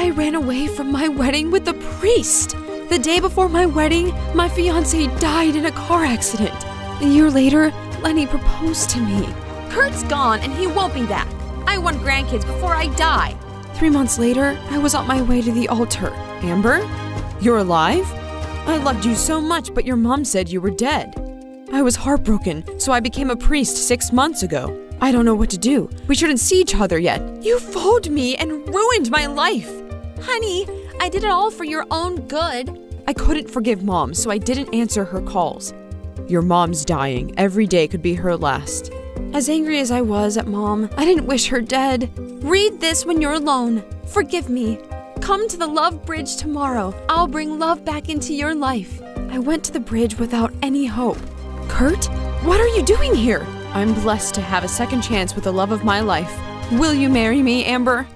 I ran away from my wedding with the priest. The day before my wedding, my fiance died in a car accident. A year later, Lenny proposed to me. Kurt's gone and he won't be back. I want grandkids before I die. Three months later, I was on my way to the altar. Amber? You're alive? I loved you so much, but your mom said you were dead. I was heartbroken, so I became a priest six months ago. I don't know what to do. We shouldn't see each other yet. You fooled me and ruined my life. Honey, I did it all for your own good. I couldn't forgive mom, so I didn't answer her calls. Your mom's dying. Every day could be her last. As angry as I was at mom, I didn't wish her dead. Read this when you're alone. Forgive me. Come to the love bridge tomorrow. I'll bring love back into your life. I went to the bridge without any hope. Kurt, what are you doing here? I'm blessed to have a second chance with the love of my life. Will you marry me, Amber?